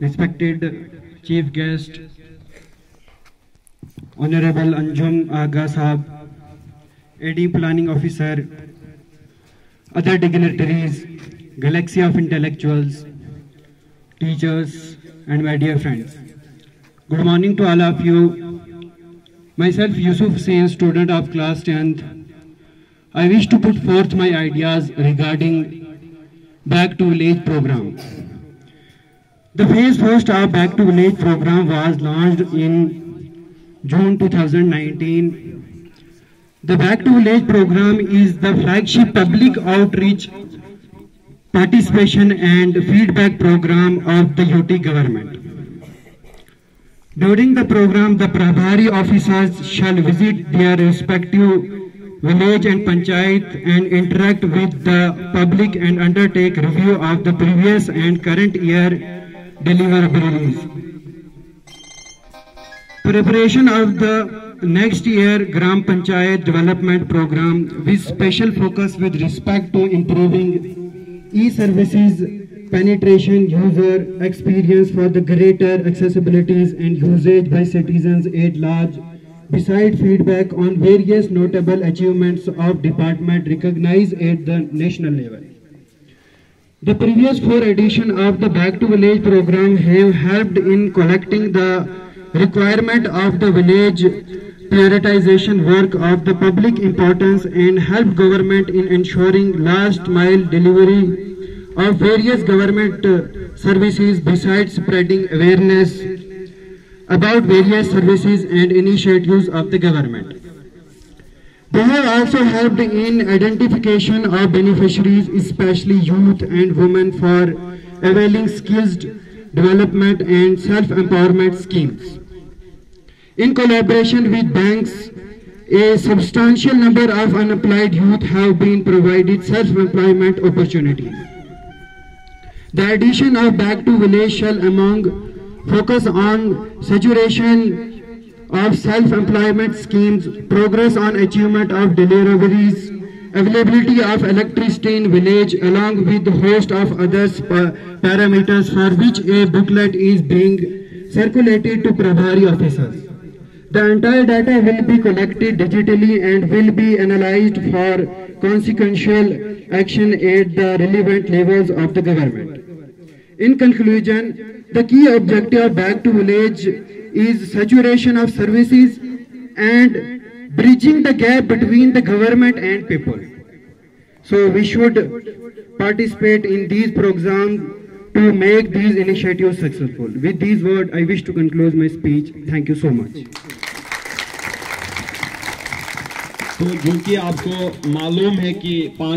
respected chief guest, Honorable Anjum Aga Sahab, AD Planning Officer, other dignitaries, galaxy of intellectuals, teachers, and my dear friends. Good morning to all of you. Myself, Yousuf Hussain, student of class 10th. I wish to put forth my ideas regarding Back to Village program. The phase first of Back to Village program was launched in June 2019. The Back to Village program is the flagship public outreach participation and feedback program of the UT government. During the program, the Prabhari officers shall visit their respective village and panchayat and interact with the public and undertake review of the previous and current year deliverables. Preparation of the next year Gram Panchayat development program with special focus with respect to improving e-services penetration user experience for the greater accessibilities and usage by citizens at large beside feedback on various notable achievements of department recognized at the national level. The previous four editions of the Back to Village program have helped in collecting the requirement of the village prioritization work of the public importance and help government in ensuring last mile delivery of various government uh, services besides spreading awareness about various services and initiatives of the government. They have also helped in identification of beneficiaries, especially youth and women for availing skills development and self-empowerment schemes. In collaboration with banks, a substantial number of unemployed youth have been provided self-employment opportunities. The addition of Back to Village shall among focus on saturation of self-employment schemes, progress on achievement of deliveries, availability of electricity in village along with host of other parameters for which a booklet is being circulated to Prabhari officers. The entire data will be collected digitally and will be analyzed for consequential action at the relevant levels of the government. In conclusion, the key objective of Back to Village is saturation of services and bridging the gap between the government and people. So we should participate in these programs to make these initiatives successful. With these words, I wish to conclude my speech. Thank you so much. तो जो कि आपको मालूम है कि पांच